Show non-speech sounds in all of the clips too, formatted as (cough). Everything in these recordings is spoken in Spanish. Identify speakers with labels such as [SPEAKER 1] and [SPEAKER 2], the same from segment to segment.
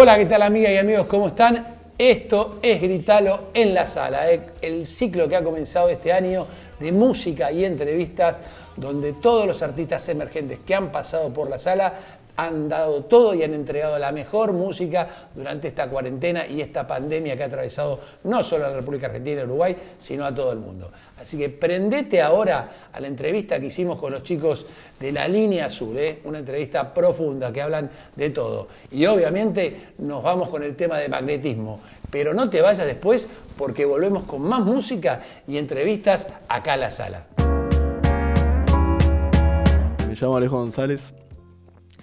[SPEAKER 1] Hola, ¿qué tal amigas y amigos? ¿Cómo están? Esto es Gritalo en la sala, eh, el ciclo que ha comenzado este año de música y entrevistas donde todos los artistas emergentes que han pasado por la sala han dado todo y han entregado la mejor música durante esta cuarentena y esta pandemia que ha atravesado no solo a la República Argentina y Uruguay, sino a todo el mundo. Así que prendete ahora a la entrevista que hicimos con los chicos de la línea azul, ¿eh? una entrevista profunda que hablan de todo. Y obviamente nos vamos con el tema de magnetismo, pero no te vayas después porque volvemos con más música y entrevistas acá a la sala.
[SPEAKER 2] Me llamo Alejo González,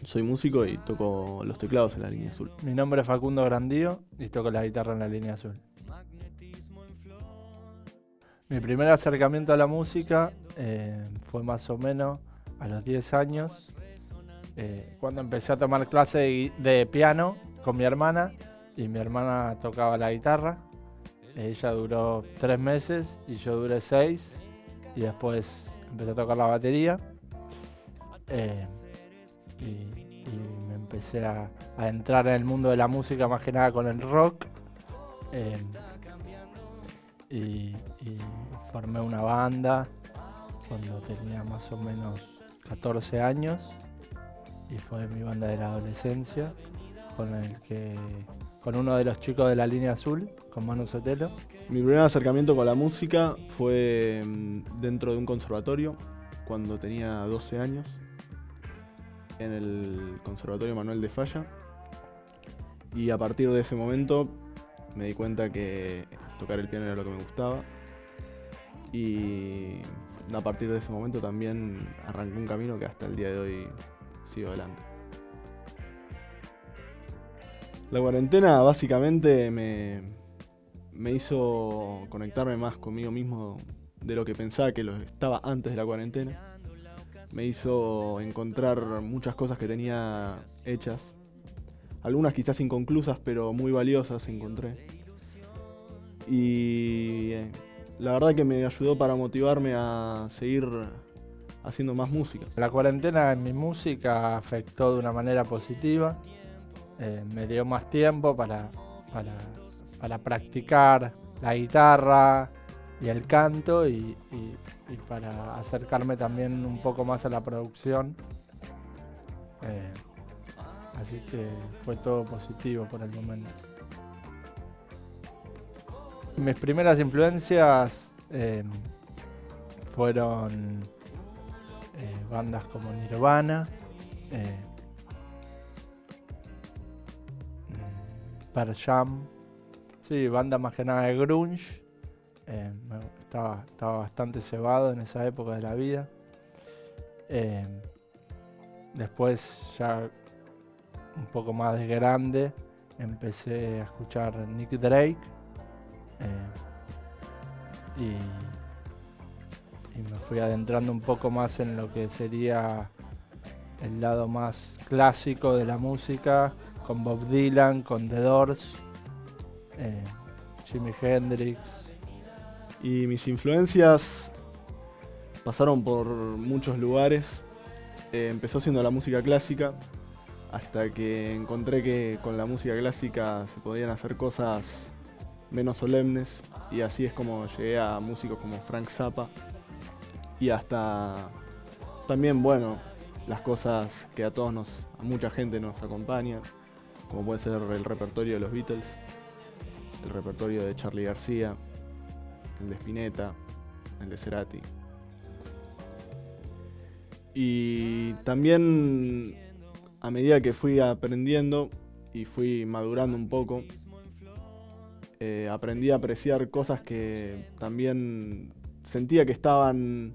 [SPEAKER 2] soy músico y toco los teclados en la línea azul.
[SPEAKER 3] Mi nombre es Facundo Grandío y toco la guitarra en la línea azul. Mi primer acercamiento a la música eh, fue más o menos a los 10 años, eh, cuando empecé a tomar clase de, piano con mi hermana y mi hermana tocaba la guitarra. Ella duró 3 meses y yo duré 6 y después empecé a tocar la batería. Eh, y, me empecé a, a, entrar en el mundo de la música más que nada con el rock. Eh, y, y, formé una banda cuando tenía más o menos 14 años y fue mi banda de la adolescencia con el que con uno de los chicos de la línea azul, con Manu Sotelo.
[SPEAKER 2] Mi primer acercamiento con la música fue mm, dentro de un conservatorio cuando tenía 12 años en el Conservatorio Manuel de Falla. Y a partir de ese momento me di cuenta que tocar el piano era lo que me gustaba. Y a partir de ese momento también arranqué un camino que hasta el día de hoy sigo adelante. La cuarentena básicamente me, me hizo conectarme más conmigo mismo de lo que pensaba que lo estaba antes de la cuarentena me hizo encontrar muchas cosas que tenía hechas. Algunas quizás inconclusas, pero muy valiosas encontré. Y eh, la verdad que me ayudó para motivarme a seguir haciendo más música.
[SPEAKER 3] La cuarentena en mi música afectó de una manera positiva. Eh, me dio más tiempo para, para, para practicar la guitarra, y el canto y, para acercarme también un poco más a la producción. Eh, así que fue todo positivo por el momento. Mis primeras influencias eh, fueron eh, bandas como Nirvana, Pearl Jam, sí, bandas más que nada de grunge. Eh, estaba, estaba, bastante cebado en esa época de la vida. Eh, después, ya un poco más de grande, empecé a escuchar Nick Drake. Eh, y, me fui adentrando un poco más en lo que sería el lado más clásico de la música, con Bob Dylan, con The Doors, Jimi Hendrix,
[SPEAKER 2] y mis influencias pasaron por muchos lugares. Eh, empezó siendo la música clásica, hasta que encontré que con la música clásica se podían hacer cosas menos solemnes, y así es como llegué a músicos como Frank Zappa, y hasta también, bueno, las cosas que a todos nos, a mucha gente nos acompañan, como puede ser el repertorio de los Beatles, el repertorio de Charlie García, el de Spinetta, el de Cerati. Y también a medida que fui aprendiendo y fui madurando un poco, eh, aprendí a apreciar cosas que también sentía que estaban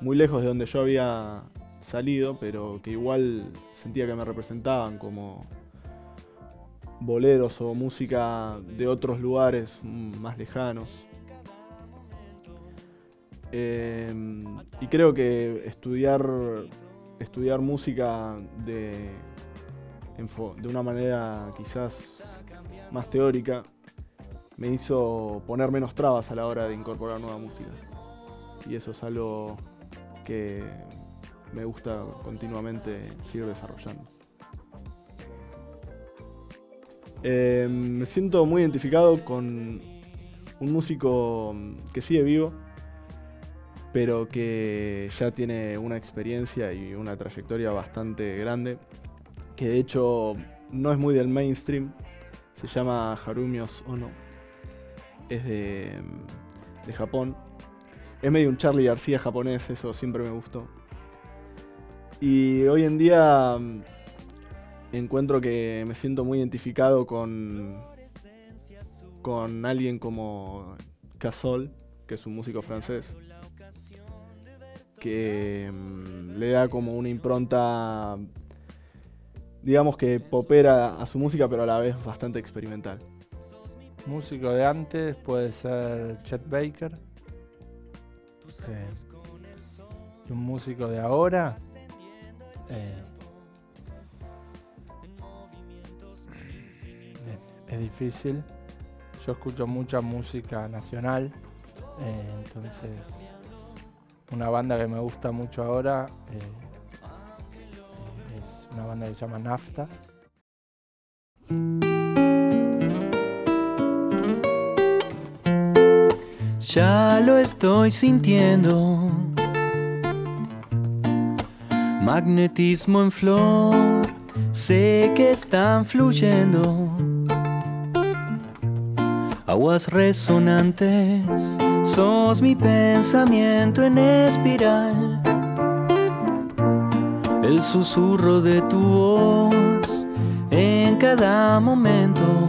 [SPEAKER 2] muy lejos de donde yo había salido, pero que igual sentía que me representaban como boleros o música de otros lugares más lejanos. Eh, y creo que estudiar, estudiar música de, de una manera quizás más teórica me hizo poner menos trabas a la hora de incorporar nueva música. Y eso es algo que me gusta continuamente seguir desarrollando. Eh, me siento muy identificado con un músico que sigue vivo, pero que ya tiene una experiencia y una trayectoria bastante grande, que de hecho no es muy del mainstream, se llama Harumios Ono, es de, de Japón, es medio un Charlie García japonés, eso siempre me gustó. Y hoy en día mm, encuentro que me siento muy identificado con, con alguien como Casol, que es un músico francés, que mm, le da como una impronta, digamos que popera a su música, pero a la vez bastante experimental.
[SPEAKER 3] Músico de antes puede ser Chet Baker. Un músico de ahora. eh, es difícil. Yo escucho mucha música nacional. eh, entonces, una banda que me gusta mucho ahora eh, es una banda que se llama Nafta.
[SPEAKER 4] Ya lo estoy sintiendo. Magnetismo en flor, sé que están fluyendo. Aguas resonantes, sos mi pensamiento en espiral. El susurro de tu voz en cada momento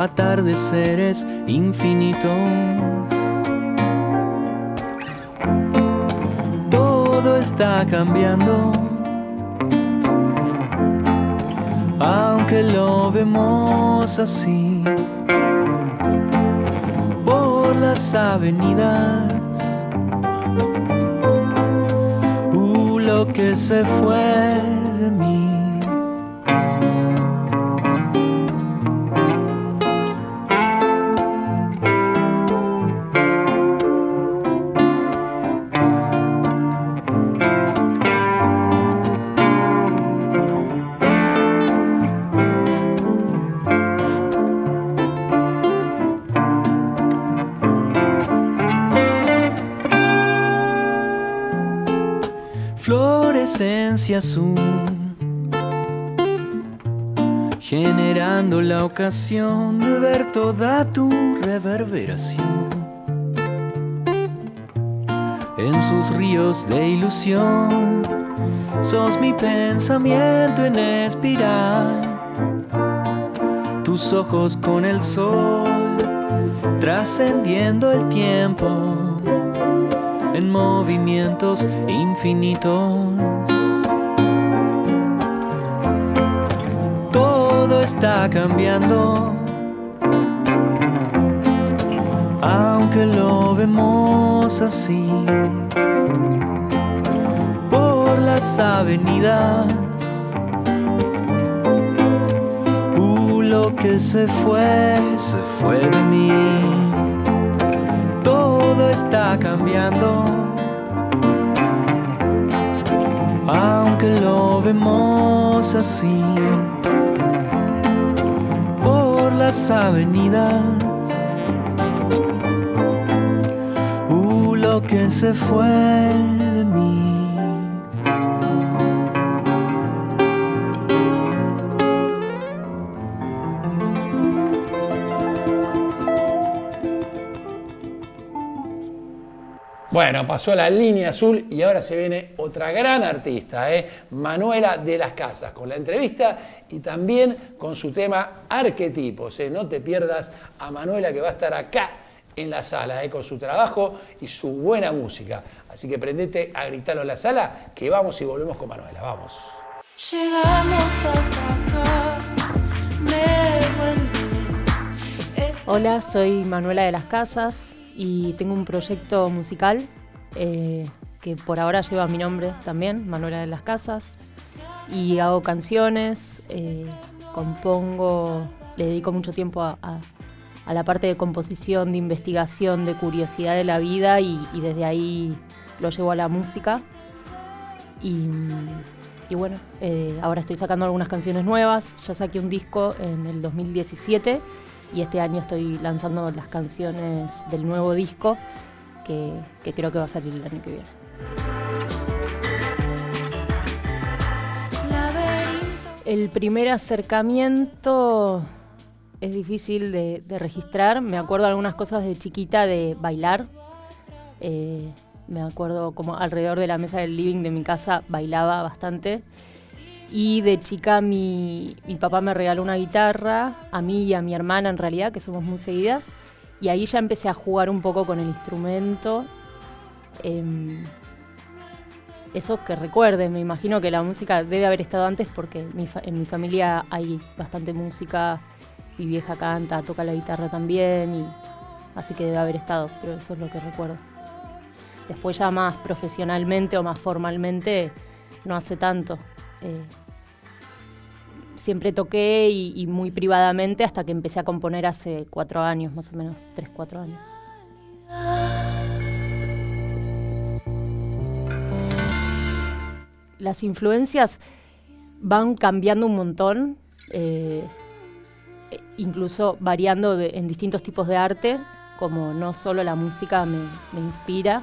[SPEAKER 4] atardeceres infinitos. Todo está cambiando, aunque lo vemos así. Por las avenidas, uh, lo que se fue de mí. Florescencia azul, generando la ocasión de ver toda tu reverberación. En sus ríos de ilusión, sos mi pensamiento en espiral. Tus ojos con el sol, trascendiendo el tiempo en movimientos infinitos. Está cambiando, aunque lo vemos así. Por las avenidas, uh, lo que se fue, se fue de mí todo está cambiando. Aunque lo vemos así, las avenidas, uh, lo que se fue
[SPEAKER 1] Bueno, pasó la línea azul y ahora se viene otra gran artista, ¿eh? Manuela de las Casas, con la entrevista y también con su tema Arquetipos. ¿eh? No te pierdas a Manuela que va a estar acá en la sala, ¿eh? con su trabajo y su buena música. Así que prendete a gritarlo en la sala, que vamos y volvemos con Manuela. Vamos.
[SPEAKER 5] Llegamos hasta acá, me
[SPEAKER 6] Hola, soy Manuela de las Casas y tengo un proyecto musical eh, que por ahora lleva mi nombre también, Manuela de las Casas. Y hago canciones, eh, compongo, le dedico mucho tiempo a, la parte de composición, de investigación, de curiosidad de la vida y, desde ahí lo llevo a la música. Y, y bueno, eh, ahora estoy sacando algunas canciones nuevas. Ya saqué un disco en el 2017 y este año estoy lanzando las canciones del nuevo disco que, creo que va a salir el año que viene. El primer acercamiento es difícil de, de registrar. Me acuerdo algunas cosas de chiquita de bailar. Eh, me acuerdo como alrededor de la mesa del living de mi casa bailaba bastante. Y de chica mi, mi papá me regaló una guitarra, a mí y a mi hermana en realidad, que somos muy seguidas. Y ahí ya empecé a jugar un poco con el instrumento. Em, eso que recuerde, me imagino que la música debe haber estado antes porque mi en mi familia hay bastante música, mi vieja canta, toca la guitarra también, y así que debe haber estado, pero eso es lo que recuerdo. Después ya más profesionalmente o más formalmente, no hace tanto. Eh, siempre toqué y, muy privadamente hasta que empecé a componer hace cuatro años, más o menos, tres, cuatro años. las influencias van cambiando un montón, eh, incluso variando en distintos tipos de arte, como no solo la música me, me inspira,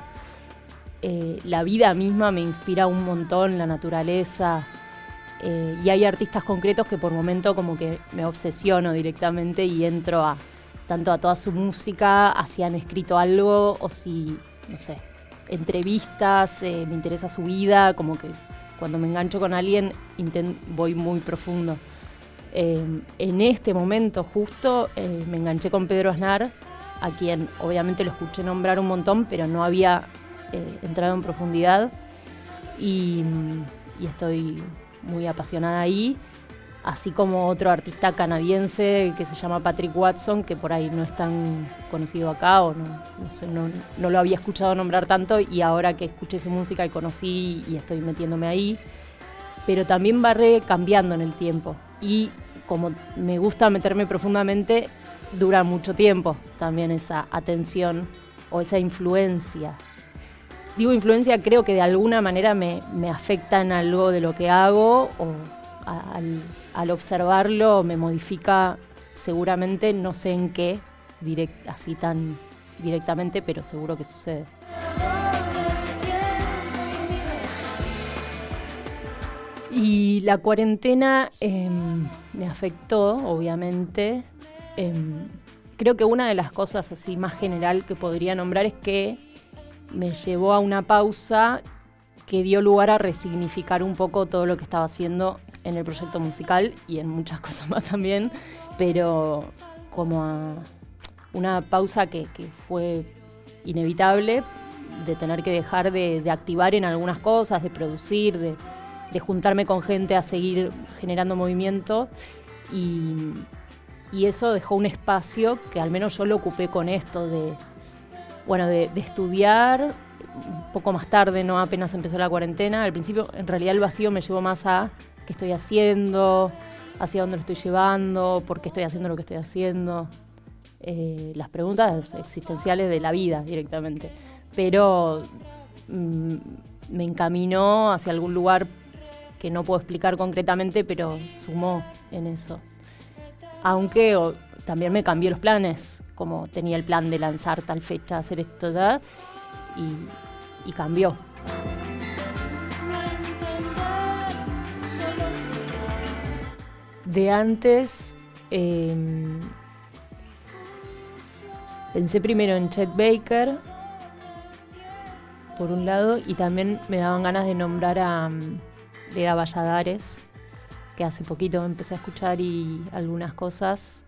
[SPEAKER 6] eh, la vida misma me inspira un montón, la naturaleza, eh, y hay artistas concretos que por momento como que me obsesiono directamente y entro a tanto a toda su música, a si han escrito algo o si, no sé, entrevistas, eh, me interesa su vida, como que cuando me engancho con alguien voy muy profundo. Eh, en este momento justo eh, me enganché con Pedro Aznar, a quien obviamente lo escuché nombrar un montón, pero no había entrado en profundidad y estoy muy apasionada ahí, así como otro artista canadiense que se llama Patrick Watson, que por ahí no es tan conocido acá o no, no sé, no, no lo había escuchado nombrar tanto y ahora que escuché su música y conocí y estoy metiéndome ahí, pero también re cambiando en el tiempo y como me gusta meterme profundamente, dura mucho tiempo también esa atención o esa influencia. Digo influencia, creo que de alguna manera me, me afecta en algo de lo que hago o al, al observarlo me modifica seguramente, no sé en qué, direct- así tan directamente, pero seguro que sucede. Y la cuarentena em, me afectó, obviamente. Em, creo que una de las cosas así más general que podría nombrar es que me llevó a una pausa que dio lugar a resignificar un poco todo lo que estaba haciendo en el proyecto musical y en muchas (laughs) cosas más también, pero como a una pausa que, fue inevitable de tener que dejar de, activar en algunas cosas, de producir, de, de juntarme con gente a seguir generando movimiento. Y, y eso dejó un espacio que al menos yo lo ocupé con esto de, bueno, de, estudiar un poco más tarde, no apenas empezó la cuarentena. Al principio, en realidad, el vacío me llevó más a qué estoy haciendo, hacia dónde lo estoy llevando, por qué estoy haciendo lo que estoy haciendo. Eh, las preguntas existenciales de la vida directamente. Pero mm, me encaminó hacia algún lugar que no puedo explicar concretamente, pero sumó en eso. Aunque también me cambió los planes, como tenía el plan de lanzar tal fecha, hacer esto, tal, y, cambió. De antes, eh, pensé primero en Chet Baker, por un lado, y también me daban ganas de nombrar a mm, Lea Valladares, que hace poquito empecé a escuchar y algunas cosas,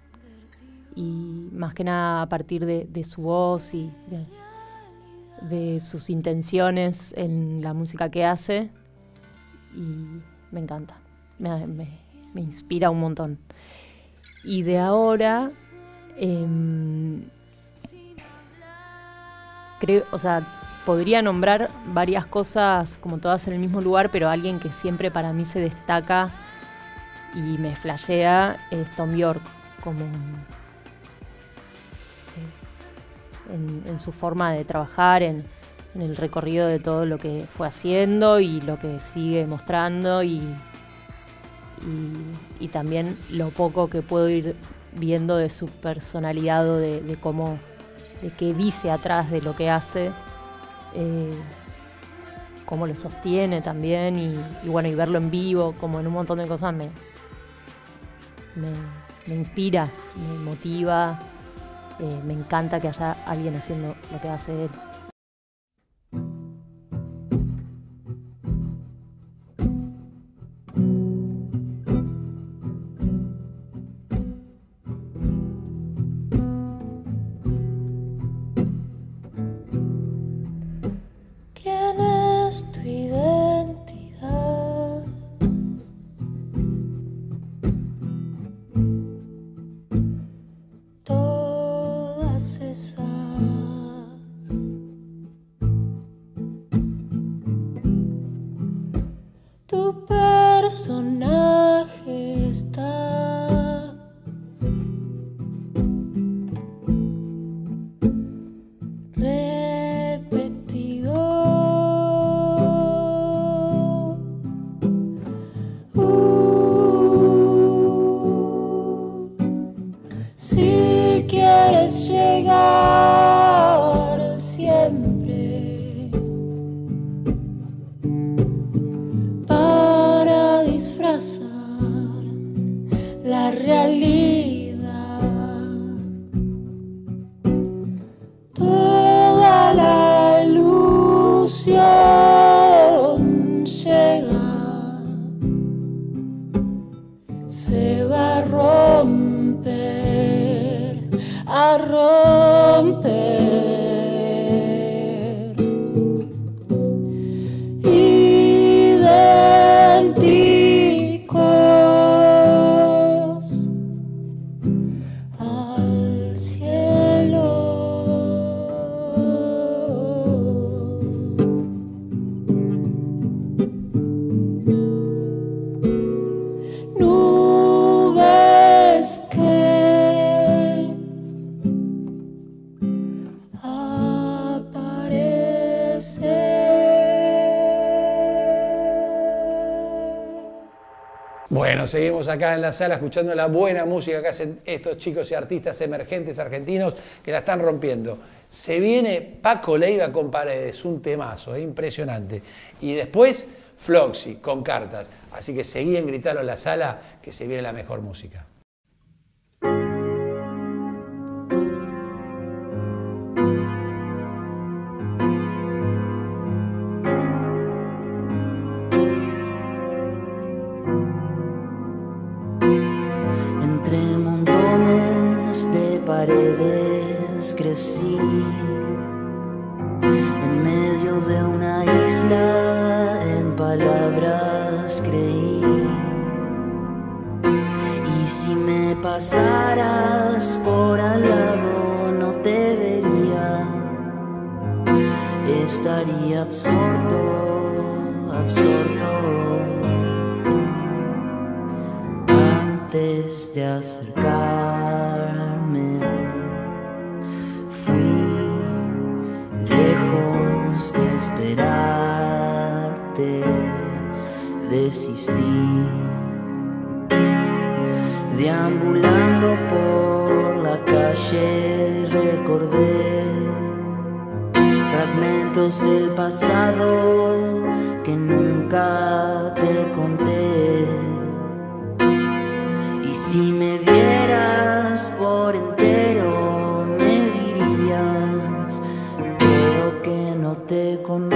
[SPEAKER 6] y más que nada a partir de, su voz y de, sus intenciones en la música que hace, y me encanta, me, me- inspira un montón. Y de ahora, em, creo, o sea, podría nombrar varias cosas como todas en el mismo lugar, pero alguien que siempre para mí se destaca y me flashea es Tom York, como eh, en, su forma de trabajar, en, el recorrido de todo lo que fue haciendo y lo que sigue mostrando y, y, también lo poco que puedo ir viendo de su personalidad o de, cómo, de qué dice atrás de lo que hace, eh, cómo lo sostiene también y, bueno, y verlo en vivo, como en un montón de cosas me, me inspira, me motiva, eh, me encanta que haya alguien haciendo lo que hace él.
[SPEAKER 5] Disfrazar la realidad.
[SPEAKER 1] Bueno, seguimos acá en la sala escuchando la buena música que hacen estos chicos y artistas emergentes argentinos que la están rompiendo. Se viene Paco Leiva con Paredes, un temazo, es impresionante. Y después Floxy con cartas. Así que seguí en Gritalo en la sala que se viene la mejor música.
[SPEAKER 7] Crecí, en medio de una isla, en palabras creí. Y si me pasaras por al lado, no te vería, estaría absorto, absorto antes de acercarme. Desistí. Deambulando por la calle recordé fragmentos del pasado que nunca te conté. Y si me vieras por entero, me dirías, creo que no te conozco.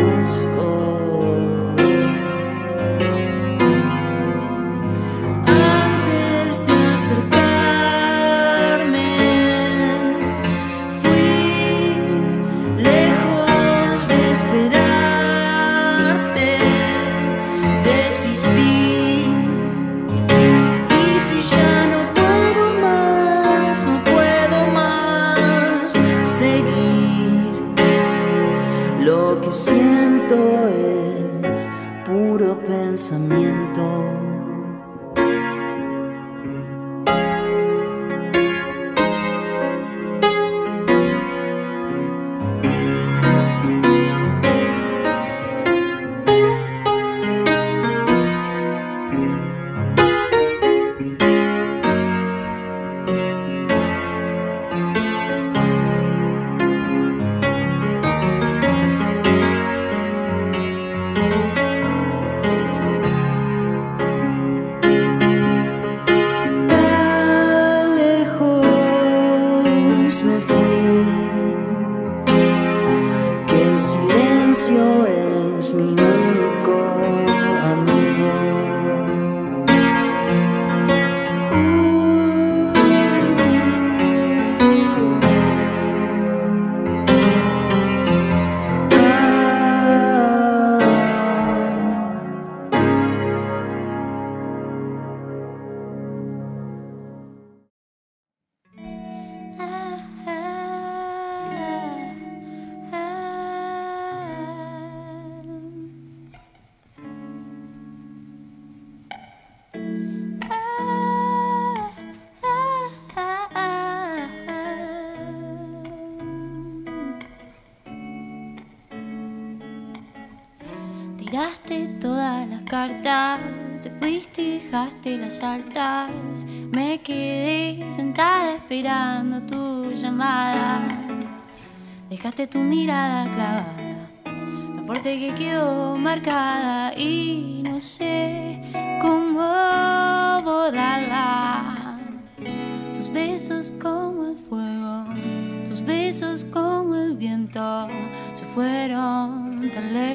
[SPEAKER 5] Cartas, te fuiste y dejaste las altas. Me quedé sentada esperando tu llamada. Dejaste tu mirada clavada, tan fuerte que quedó marcada y no sé cómo borrarla. Tus besos como el fuego, tus besos como el viento, se fueron tan lejos,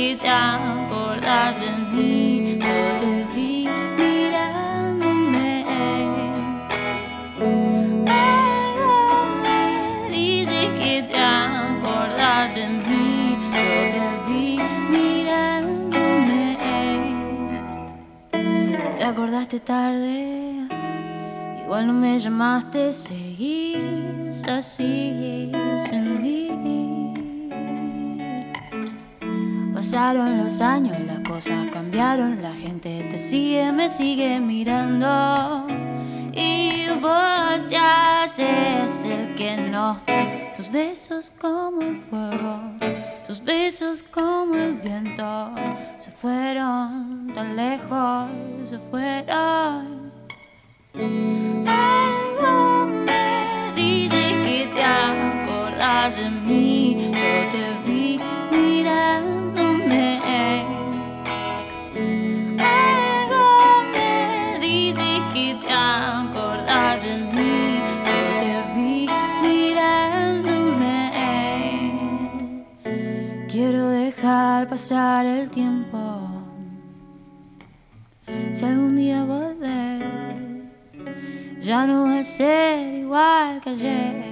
[SPEAKER 5] que te acordás de mí, yo te vi mirándome. Algo me dice que te acordás de mí, yo te vi mirándome. Te acordaste tarde, igual no me llamaste, seguís así sin. Pasaron los años, las cosas cambiaron, la gente te sigue, me sigue mirando. Y vos te haces el que no. Tus besos como el fuego, tus besos como el viento, se fueron tan lejos, se fueron. Algo me dice que te acordás de mí, pasar el tiempo. Si algún día volvés, ya no va a ser igual que ayer,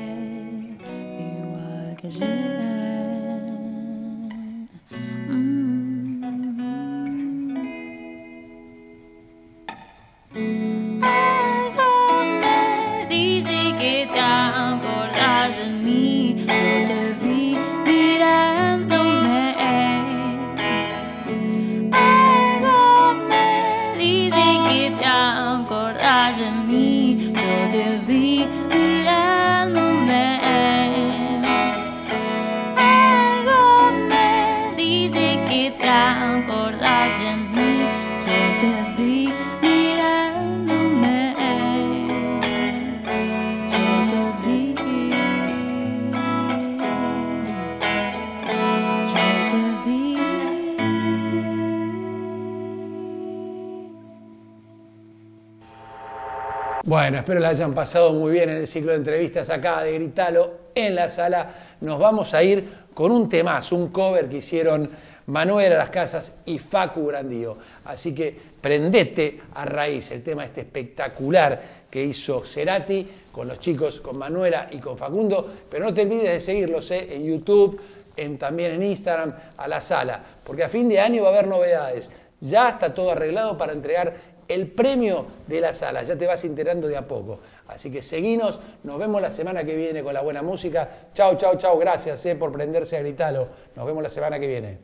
[SPEAKER 1] Bueno, espero la hayan pasado muy bien en el ciclo de entrevistas acá de Gritalo en la sala. Nos vamos a ir con un temazo, un cover que hicieron Manuel a las Casas y Facu Grandío. Así que prendete a raíz el tema este espectacular que hizo Cerati con los chicos, con Manuela y con Facundo. Pero no te olvides de seguirlos eh, en YouTube, en, también en Instagram, a la sala, porque a fin de año va a haber novedades. Ya está todo arreglado para entregar el premio de la sala. Ya te vas enterando de a poco. Así que seguinos, nos vemos la semana que viene con la buena música. Chau, chau, chau. Gracias eh, por prenderse a gritarlo. Nos vemos la semana que viene.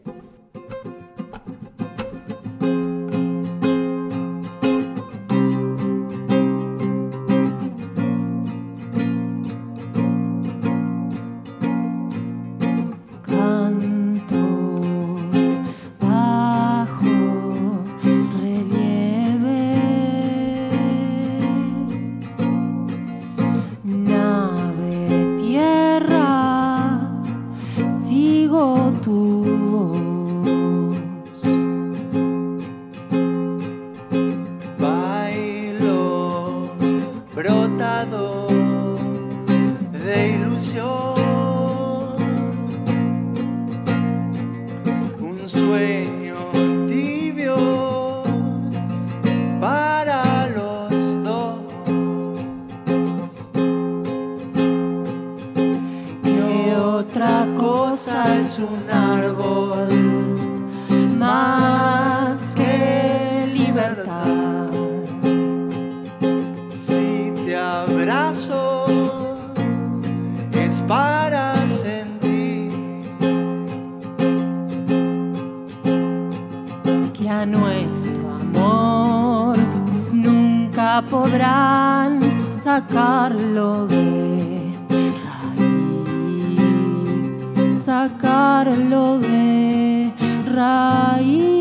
[SPEAKER 5] Sacarlo de
[SPEAKER 8] raíz.